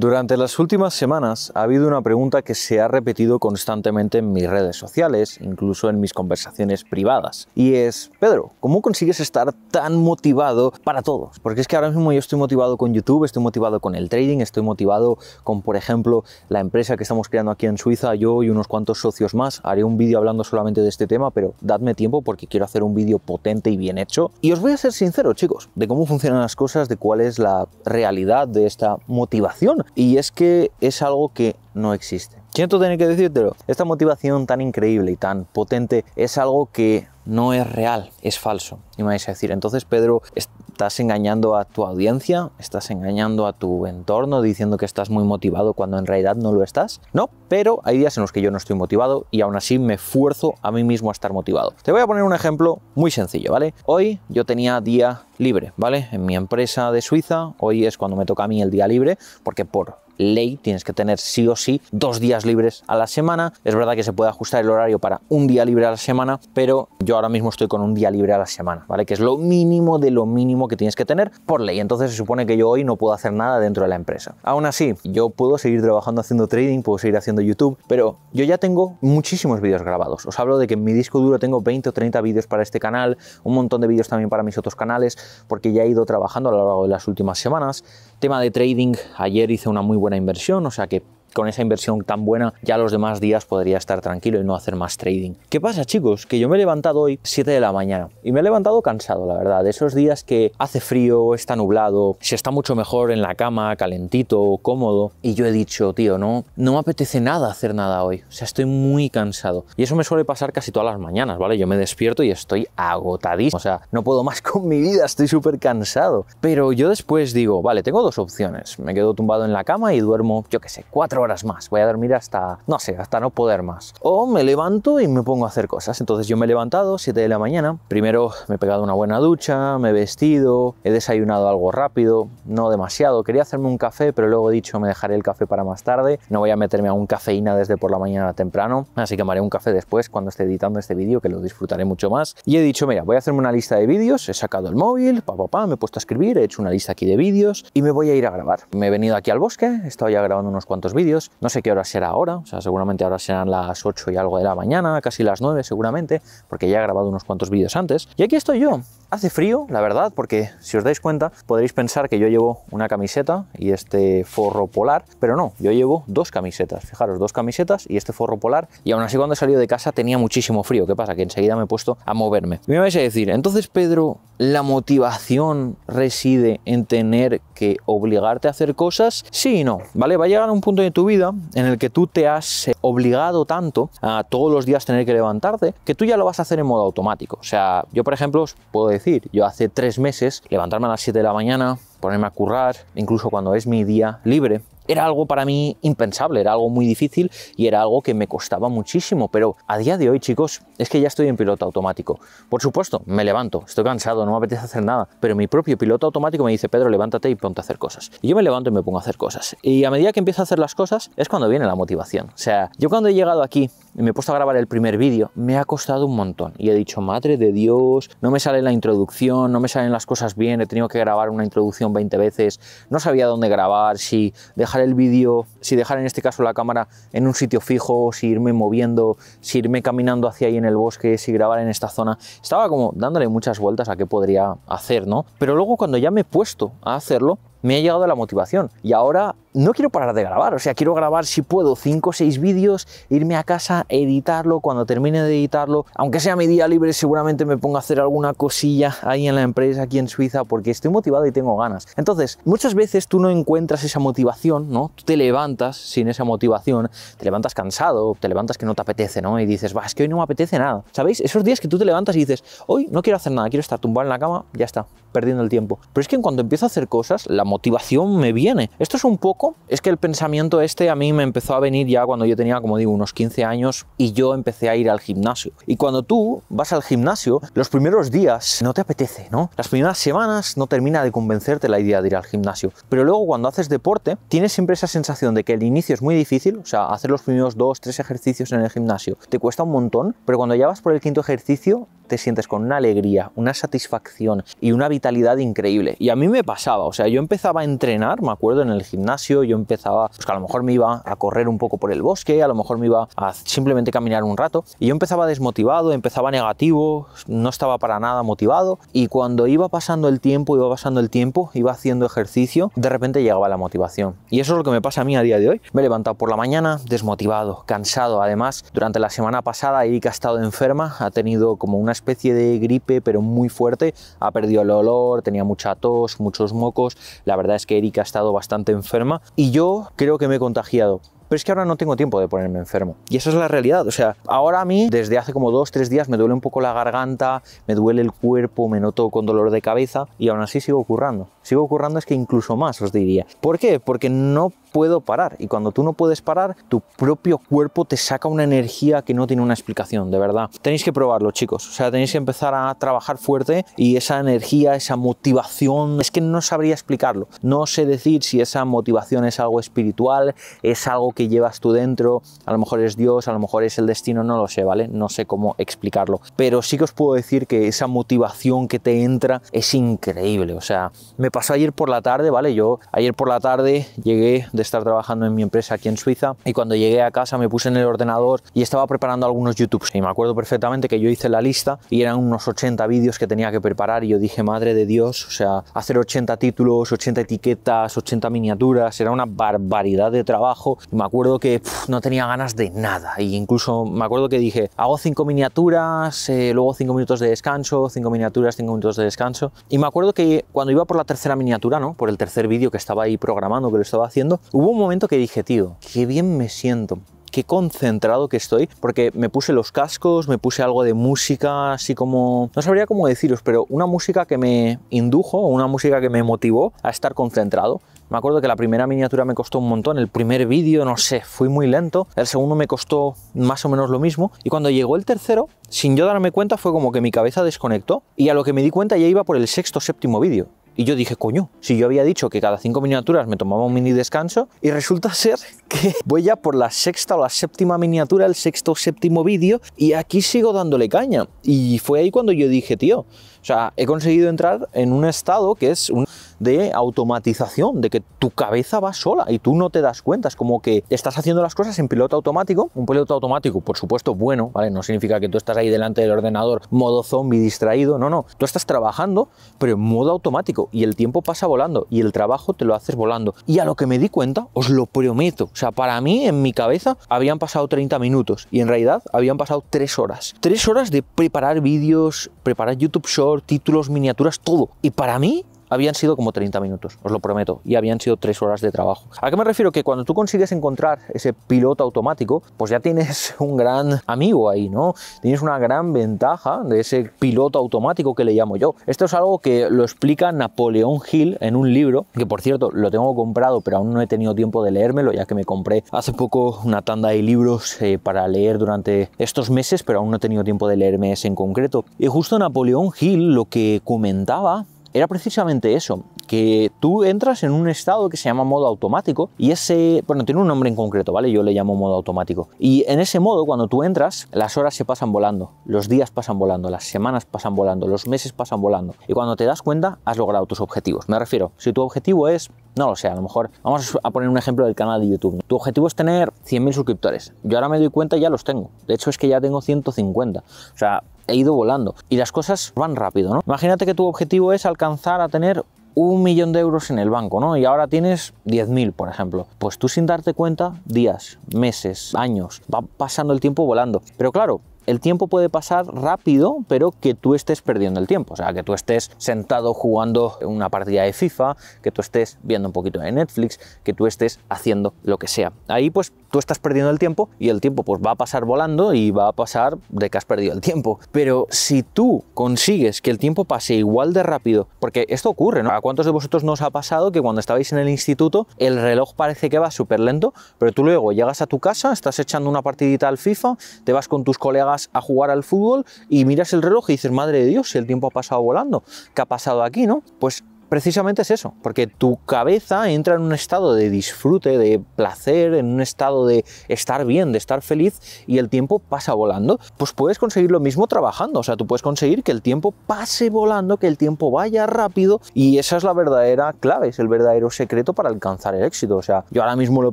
Durante las últimas semanas ha habido una pregunta que se ha repetido constantemente en mis redes sociales, incluso en mis conversaciones privadas, y es, Pedro, ¿cómo consigues estar tan motivado para todos? Porque es que ahora mismo yo estoy motivado con YouTube, estoy motivado con el trading, estoy motivado con, por ejemplo, la empresa que estamos creando aquí en Suiza, yo y unos cuantos socios más. Haré un vídeo hablando solamente de este tema, pero dadme tiempo porque quiero hacer un vídeo potente y bien hecho. Y os voy a ser sincero, chicos, de cómo funcionan las cosas, de cuál es la realidad de esta motivación y es que es algo que no existe. Siento tener que decírtelo. Esta motivación tan increíble y tan potente es algo que no es real, es falso. Y me vais a decir, entonces Pedro, estás engañando a tu audiencia, estás engañando a tu entorno diciendo que estás muy motivado cuando en realidad no lo estás. No, pero hay días en los que yo no estoy motivado y aún así me esfuerzo a mí mismo a estar motivado. Te voy a poner un ejemplo muy sencillo, ¿vale? Hoy yo tenía día libre, ¿vale? En mi empresa de Suiza, hoy es cuando me toca a mí el día libre, porque por ley tienes que tener sí o sí dos días libres a la semana. Es verdad que se puede ajustar el horario para un día libre a la semana, pero yo ahora mismo estoy con un día libre a la semana, ¿vale? Que es lo mínimo de lo mínimo que tienes que tener por ley. Entonces se supone que yo hoy no puedo hacer nada dentro de la empresa. Aún así, yo puedo seguir trabajando haciendo trading, puedo seguir haciendo YouTube, pero yo ya tengo muchísimos vídeos grabados. Os hablo de que en mi disco duro tengo 20 o 30 vídeos para este canal, un montón de vídeos también para mis otros canales, porque ya he ido trabajando a lo largo de las últimas semanas. Tema de trading, ayer hice una muy buena inversión, o sea que con esa inversión tan buena, ya los demás días podría estar tranquilo y no hacer más trading. ¿Qué pasa, chicos? Que yo me he levantado hoy 7 de la mañana y me he levantado cansado, la verdad. De esos días que hace frío, está nublado, se está mucho mejor en la cama, calentito, cómodo. Y yo he dicho, tío, no, no me apetece nada hacer nada hoy. O sea, estoy muy cansado. Y eso me suele pasar casi todas las mañanas, ¿vale? Yo me despierto y estoy agotadísimo. O sea, no puedo más con mi vida, estoy súper cansado. Pero yo después digo, vale, tengo dos opciones. Me quedo tumbado en la cama y duermo, yo qué sé, cuatro horas más. Voy a dormir hasta, no sé, hasta no poder más. O me levanto y me pongo a hacer cosas. Entonces yo me he levantado 7 de la mañana. Primero me he pegado una buena ducha, me he vestido, he desayunado algo rápido, no demasiado. Quería hacerme un café, pero luego he dicho me dejaré el café para más tarde. No voy a meterme a un cafeína desde por la mañana temprano. Así que me haré un café después cuando esté editando este vídeo, que lo disfrutaré mucho más. Y he dicho, mira, voy a hacerme una lista de vídeos. He sacado el móvil, pa, pa, pa, me he puesto a escribir, he hecho una lista aquí de vídeos y me voy a ir a grabar. Me he venido aquí al bosque, he estado ya grabando unos cuantos vídeos no sé qué hora será ahora, o sea, seguramente ahora serán las 8 y algo de la mañana, casi las 9 seguramente, porque ya he grabado unos cuantos vídeos antes. Y aquí estoy yo. Hace frío, la verdad, porque si os dais cuenta, podréis pensar que yo llevo una camiseta y este forro polar, pero no, yo llevo dos camisetas. Fijaros, dos camisetas y este forro polar. Y aún así cuando he salido de casa tenía muchísimo frío. ¿Qué pasa? Que enseguida me he puesto a moverme. Y me vais a decir, entonces Pedro, ¿la motivación reside en tener que obligarte a hacer cosas? Sí y no, ¿vale? Va a llegar un punto de tu vida en el que tú te has obligado tanto a todos los días tener que levantarte que tú ya lo vas a hacer en modo automático. O sea, yo por ejemplo os puedo decir, yo hace tres meses levantarme a las 7 de la mañana, ponerme a currar, incluso cuando es mi día libre, era algo para mí impensable, era algo muy difícil y era algo que me costaba muchísimo, pero a día de hoy, chicos, es que ya estoy en piloto automático. Por supuesto, me levanto, estoy cansado, no me apetece hacer nada, pero mi propio piloto automático me dice, Pedro, levántate y ponte a hacer cosas. Y yo me levanto y me pongo a hacer cosas. Y a medida que empiezo a hacer las cosas, es cuando viene la motivación. O sea, yo cuando he llegado aquí me he puesto a grabar el primer vídeo, me ha costado un montón. Y he dicho, madre de Dios, no me sale la introducción, no me salen las cosas bien, he tenido que grabar una introducción 20 veces, no sabía dónde grabar, si dejar el vídeo, si dejar en este caso la cámara en un sitio fijo, si irme moviendo, si irme caminando hacia ahí en el bosque, si grabar en esta zona. Estaba como dándole muchas vueltas a qué podría hacer, ¿no? Pero luego cuando ya me he puesto a hacerlo, me ha llegado la motivación y ahora no quiero parar de grabar, o sea, quiero grabar si puedo 5 o 6 vídeos, irme a casa, editarlo, cuando termine de editarlo, aunque sea mi día libre, seguramente me ponga a hacer alguna cosilla ahí en la empresa, aquí en Suiza, porque estoy motivado y tengo ganas. Entonces, muchas veces tú no encuentras esa motivación, ¿no? Tú te levantas sin esa motivación, te levantas cansado, te levantas que no te apetece, ¿no? Y dices, va, es que hoy no me apetece nada. ¿Sabéis? Esos días que tú te levantas y dices, hoy no quiero hacer nada, quiero estar tumbado en la cama, ya está, perdiendo el tiempo. Pero es que en cuanto empiezo a hacer cosas, la motivación me viene. Esto es un poco, es que el pensamiento este a mí me empezó a venir ya cuando yo tenía, como digo, unos 15 años y yo empecé a ir al gimnasio. Y cuando tú vas al gimnasio, los primeros días no te apetece, ¿no? Las primeras semanas no termina de convencerte la idea de ir al gimnasio. Pero luego cuando haces deporte, tienes siempre esa sensación de que el inicio es muy difícil, o sea, hacer los primeros dos, tres ejercicios en el gimnasio te cuesta un montón, pero cuando ya vas por el quinto ejercicio, te sientes con una alegría, una satisfacción y una vitalidad vitalidad increíble. Y a mí me pasaba, o sea, yo empezaba a entrenar, me acuerdo, en el gimnasio, yo empezaba, pues que a lo mejor me iba a correr un poco por el bosque, a lo mejor me iba a simplemente caminar un rato, y yo empezaba desmotivado, empezaba negativo, no estaba para nada motivado, y cuando iba pasando el tiempo, iba pasando el tiempo, iba haciendo ejercicio, de repente llegaba la motivación. Y eso es lo que me pasa a mí a día de hoy. Me he levantado por la mañana desmotivado, cansado. Además, durante la semana pasada Erika ha estado enferma, ha tenido como una especie de gripe, pero muy fuerte, ha perdido el olor, tenía mucha tos, muchos mocos. La verdad es que Erika ha estado bastante enferma y yo creo que me he contagiado pero es que ahora no tengo tiempo de ponerme enfermo. Y esa es la realidad. O sea, ahora a mí, desde hace como dos, tres días, me duele un poco la garganta, me duele el cuerpo, me noto con dolor de cabeza y aún así sigo currando. Sigo currando es que incluso más, os diría. ¿Por qué? Porque no puedo parar. Y cuando tú no puedes parar, tu propio cuerpo te saca una energía que no tiene una explicación, de verdad. Tenéis que probarlo, chicos. O sea, tenéis que empezar a trabajar fuerte y esa energía, esa motivación, es que no sabría explicarlo. No sé decir si esa motivación es algo espiritual, es algo que llevas tú dentro, a lo mejor es Dios, a lo mejor es el destino, no lo sé, ¿vale? No sé cómo explicarlo. Pero sí que os puedo decir que esa motivación que te entra es increíble. O sea, me pasó ayer por la tarde, ¿vale? Yo ayer por la tarde llegué de estar trabajando en mi empresa aquí en Suiza y cuando llegué a casa me puse en el ordenador y estaba preparando algunos YouTubes. Y me acuerdo perfectamente que yo hice la lista y eran unos 80 vídeos que tenía que preparar y yo dije, madre de Dios, o sea, hacer 80 títulos, 80 etiquetas, 80 miniaturas, era una barbaridad de trabajo. Y me acuerdo que no tenía ganas de nada. Y incluso me acuerdo que dije, hago 5 miniaturas, eh, luego 5 minutos de descanso, 5 miniaturas, 5 minutos de descanso y me acuerdo que cuando iba por la tercera miniatura, ¿no? Por el tercer vídeo que estaba ahí programando, que lo estaba haciendo, Hubo un momento que dije, tío, qué bien me siento qué concentrado que estoy, porque me puse los cascos, me puse algo de música, así como, no sabría cómo deciros, pero una música que me indujo, una música que me motivó a estar concentrado. Me acuerdo que la primera miniatura me costó un montón, el primer vídeo, no sé, fui muy lento, el segundo me costó más o menos lo mismo, y cuando llegó el tercero, sin yo darme cuenta, fue como que mi cabeza desconectó, y a lo que me di cuenta ya iba por el sexto séptimo vídeo. Y yo dije, coño, si yo había dicho que cada cinco miniaturas me tomaba un mini descanso, y resulta ser que voy ya por la sexta o la séptima miniatura, el sexto o séptimo vídeo, y aquí sigo dándole caña. Y fue ahí cuando yo dije, tío, o sea, he conseguido entrar en un estado que es un de automatización, de que tu cabeza va sola y tú no te das cuenta. Es como que estás haciendo las cosas en piloto automático, un piloto automático, por supuesto, bueno, ¿vale? No significa que tú estás ahí delante del ordenador, modo zombie distraído, no, no. Tú estás trabajando, pero en modo automático y el tiempo pasa volando y el trabajo te lo haces volando. Y a lo que me di cuenta, os lo prometo, o sea, para mí en mi cabeza habían pasado 30 minutos y en realidad habían pasado 3 horas. 3 horas de preparar vídeos, preparar YouTube Short, títulos, miniaturas, todo. Y para mí habían sido como 30 minutos, os lo prometo, y habían sido 3 horas de trabajo. ¿A qué me refiero? Que cuando tú consigues encontrar ese piloto automático, pues ya tienes un gran amigo ahí, ¿no? Tienes una gran ventaja de ese piloto automático que le llamo yo. Esto es algo que lo explica Napoleón Hill en un libro, que por cierto lo tengo comprado, pero aún no he tenido tiempo de leérmelo, ya que me compré hace poco una tanda de libros eh, para leer durante estos meses, pero aún no he tenido tiempo de leerme ese en concreto. Y justo Napoleón Hill lo que comentaba era precisamente eso, que tú entras en un estado que se llama modo automático y ese, bueno, tiene un nombre en concreto, ¿vale? Yo le llamo modo automático. Y en ese modo, cuando tú entras, las horas se pasan volando, los días pasan volando, las semanas pasan volando, los meses pasan volando. Y cuando te das cuenta, has logrado tus objetivos. Me refiero, si tu objetivo es, no lo sé, a lo mejor, vamos a poner un ejemplo del canal de YouTube. Tu objetivo es tener 100.000 suscriptores. Yo ahora me doy cuenta, ya los tengo. De hecho, es que ya tengo 150. O sea, he ido volando y las cosas van rápido, ¿no? Imagínate que tu objetivo es alcanzar a tener un millón de euros en el banco, ¿no? Y ahora tienes 10.000, por ejemplo. Pues tú sin darte cuenta, días, meses, años, va pasando el tiempo volando. Pero claro, el tiempo puede pasar rápido, pero que tú estés perdiendo el tiempo. O sea, que tú estés sentado jugando una partida de FIFA, que tú estés viendo un poquito de Netflix, que tú estés haciendo lo que sea. Ahí pues tú estás perdiendo el tiempo y el tiempo pues va a pasar volando y va a pasar de que has perdido el tiempo. Pero si tú consigues que el tiempo pase igual de rápido, porque esto ocurre, ¿no? ¿A cuántos de vosotros nos ha pasado que cuando estabais en el instituto el reloj parece que va súper lento, pero tú luego llegas a tu casa, estás echando una partidita al FIFA, te vas con tus colegas a jugar al fútbol y miras el reloj y dices, madre de Dios, si el tiempo ha pasado volando, ¿qué ha pasado aquí, no? Pues precisamente es eso, porque tu cabeza entra en un estado de disfrute, de placer, en un estado de estar bien, de estar feliz y el tiempo pasa volando. Pues puedes conseguir lo mismo trabajando, o sea, tú puedes conseguir que el tiempo pase volando, que el tiempo vaya rápido y esa es la verdadera clave, es el verdadero secreto para alcanzar el éxito. O sea, yo ahora mismo lo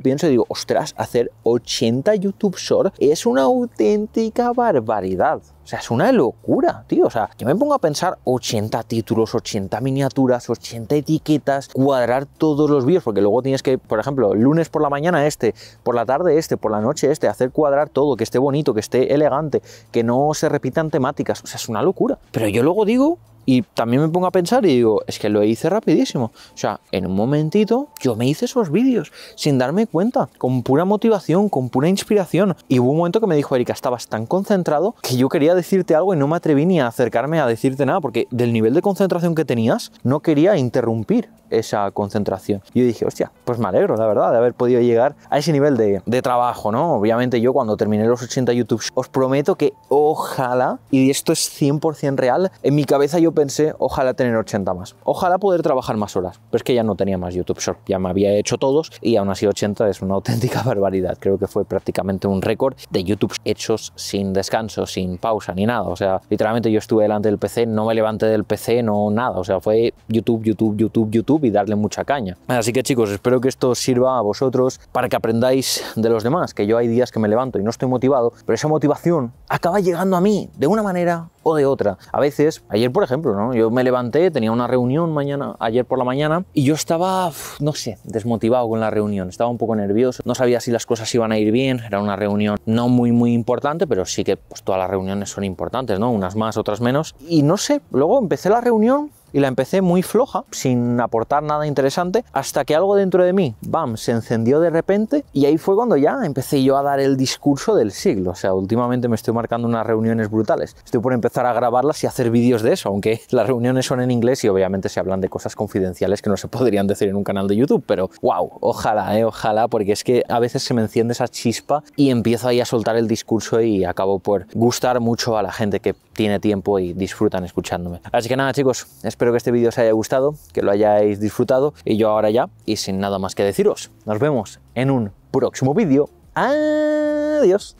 pienso y digo, ostras, hacer 80 YouTube Short es una auténtica barbaridad. O sea, es una locura, tío. O sea, yo me pongo a pensar 80 títulos, 80 miniaturas, 80 etiquetas, cuadrar todos los vídeos, porque luego tienes que, por ejemplo, lunes por la mañana este, por la tarde este, por la noche este, hacer cuadrar todo, que esté bonito, que esté elegante, que no se repitan temáticas. O sea, es una locura. Pero yo luego digo, y también me pongo a pensar y digo, es que lo hice rapidísimo. O sea, en un momentito yo me hice esos vídeos sin darme cuenta, con pura motivación, con pura inspiración. Y hubo un momento que me dijo, Erika, estabas tan concentrado que yo quería decirte algo y no me atreví ni a acercarme a decirte nada, porque del nivel de concentración que tenías, no quería interrumpir esa concentración. Y yo dije, hostia, pues me alegro, la verdad, de haber podido llegar a ese nivel de, trabajo, ¿no? Obviamente yo cuando terminé los 80 YouTube, os prometo que ojalá, y esto es 100% real, en mi cabeza yo pensé, ojalá tener 80 más. Ojalá poder trabajar más horas. Pero es que ya no tenía más YouTube Short. Ya me había hecho todos y aún así 80 es una auténtica barbaridad. Creo que fue prácticamente un récord de YouTube hechos sin descanso, sin pausa ni nada. O sea, literalmente yo estuve delante del PC, no me levanté del PC, no nada. O sea, fue YouTube, YouTube, YouTube, YouTube y darle mucha caña. Así que chicos, espero que esto sirva a vosotros para que aprendáis de los demás. Que yo hay días que me levanto y no estoy motivado, pero esa motivación acaba llegando a mí de una manera o de otra. A veces, ayer por ejemplo, ¿no? yo me levanté, tenía una reunión mañana, ayer por la mañana, y yo estaba, no sé, desmotivado con la reunión, estaba un poco nervioso, no sabía si las cosas iban a ir bien, era una reunión no muy, muy importante, pero sí que pues, todas las reuniones son importantes, ¿no? Unas más, otras menos. Y no sé, luego empecé la reunión y la empecé muy floja, sin aportar nada interesante, hasta que algo dentro de mí, bam, se encendió de repente y ahí fue cuando ya empecé yo a dar el discurso del siglo. O sea, últimamente me estoy marcando unas reuniones brutales. Estoy por empezar a grabarlas y hacer vídeos de eso, aunque las reuniones son en inglés y obviamente se hablan de cosas confidenciales que no se podrían decir en un canal de YouTube, pero wow, ojalá, eh, ojalá, porque es que a veces se me enciende esa chispa y empiezo ahí a soltar el discurso y acabo por gustar mucho a la gente que tiene tiempo y disfrutan escuchándome. Así que nada chicos, espero que este vídeo os haya gustado, que lo hayáis disfrutado y yo ahora ya, y sin nada más que deciros, nos vemos en un próximo vídeo. Adiós.